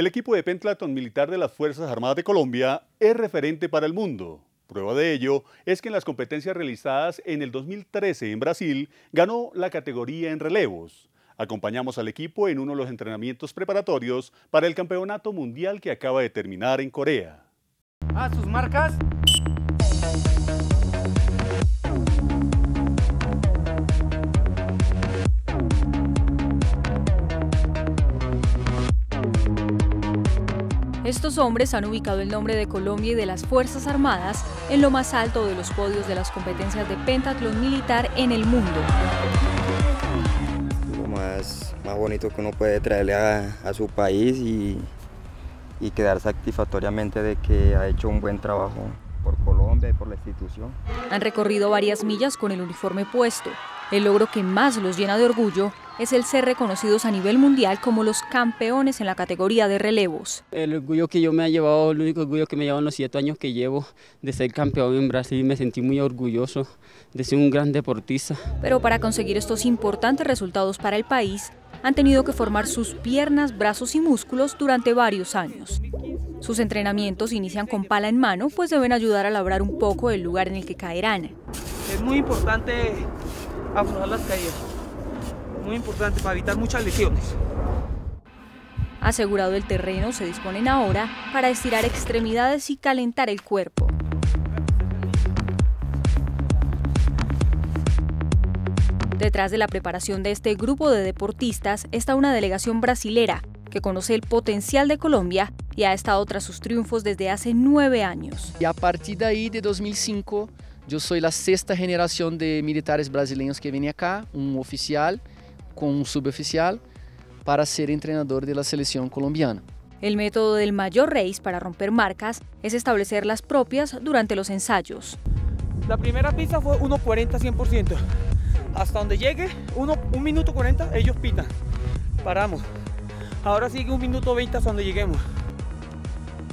El equipo de pentathlon militar de las Fuerzas Armadas de Colombia es referente para el mundo. Prueba de ello es que en las competencias realizadas en el 2013 en Brasil ganó la categoría en relevos. Acompañamos al equipo en uno de los entrenamientos preparatorios para el Campeonato Mundial que acaba de terminar en Corea. A sus marcas. Estos hombres han ubicado el nombre de Colombia y de las Fuerzas Armadas en lo más alto de los podios de las competencias de pentatlón militar en el mundo. Lo más, más bonito que uno puede traerle a, a su país y, y quedar satisfactoriamente de que ha hecho un buen trabajo por Colombia y por la institución. Han recorrido varias millas con el uniforme puesto. El logro que más los llena de orgullo es el ser reconocidos a nivel mundial como los campeones en la categoría de relevos. El orgullo que yo me he llevado, el único orgullo que me he llevado en los siete años que llevo de ser campeón en Brasil, me sentí muy orgulloso de ser un gran deportista. Pero para conseguir estos importantes resultados para el país, han tenido que formar sus piernas, brazos y músculos durante varios años. Sus entrenamientos inician con pala en mano, pues deben ayudar a labrar un poco el lugar en el que caerán. Es muy importante aflojar las caídas. Muy importante para evitar muchas lesiones. Asegurado el terreno, se disponen ahora para estirar extremidades y calentar el cuerpo. Detrás de la preparación de este grupo de deportistas está una delegación brasilera que conoce el potencial de Colombia y ha estado tras sus triunfos desde hace nueve años. Y a partir de ahí, de 2005, yo soy la sexta generación de militares brasileños que viene acá, un oficial con un suboficial, para ser entrenador de la selección colombiana. El método del mayor race para romper marcas es establecer las propias durante los ensayos. La primera pista fue 1.40 100%. Hasta donde llegue, 1 minuto 40, ellos pitan. Paramos. Ahora sigue un minuto 20 hasta donde lleguemos.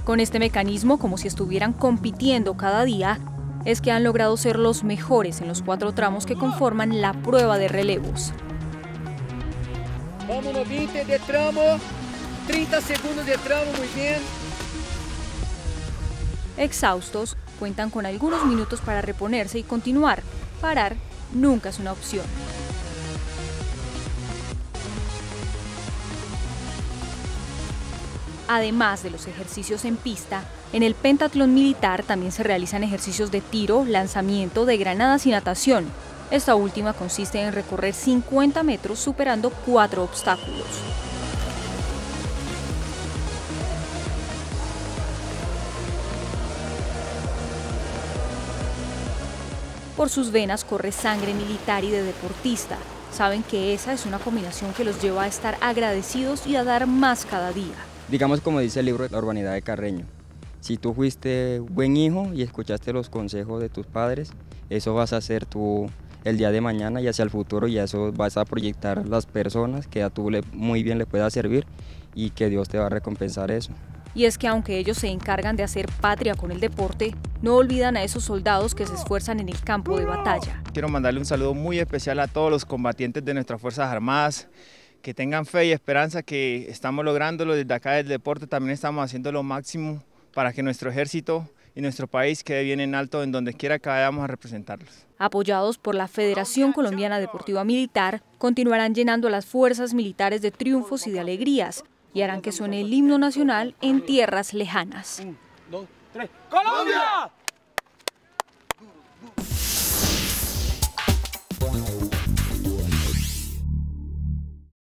Con este mecanismo, como si estuvieran compitiendo cada día, es que han logrado ser los mejores en los cuatro tramos que conforman la prueba de relevos. Vámonos 20 de tramo, 30 segundos de tramo, muy bien. Exhaustos, cuentan con algunos minutos para reponerse y continuar. Parar nunca es una opción. Además de los ejercicios en pista, en el pentatlón militar también se realizan ejercicios de tiro, lanzamiento de granadas y natación. Esta última consiste en recorrer 50 metros superando cuatro obstáculos. Por sus venas corre sangre militar y de deportista. Saben que esa es una combinación que los lleva a estar agradecidos y a dar más cada día. Digamos como dice el libro La urbanidad de Carreño, si tú fuiste buen hijo y escuchaste los consejos de tus padres, eso vas a hacer tú el día de mañana y hacia el futuro y eso vas a proyectar las personas que a tú le, muy bien le pueda servir y que Dios te va a recompensar eso. Y es que aunque ellos se encargan de hacer patria con el deporte, no olvidan a esos soldados que se esfuerzan en el campo de batalla. Quiero mandarle un saludo muy especial a todos los combatientes de nuestras Fuerzas Armadas, que tengan fe y esperanza que estamos lográndolo desde acá del deporte, también estamos haciendo lo máximo para que nuestro ejército y nuestro país quede bien en alto en donde quiera que vayamos a representarlos. Apoyados por la Federación Colombiana Deportiva Militar, continuarán llenando a las fuerzas militares de triunfos y de alegrías y harán que suene el himno nacional en tierras lejanas. Un, dos, tres. ¡Colombia!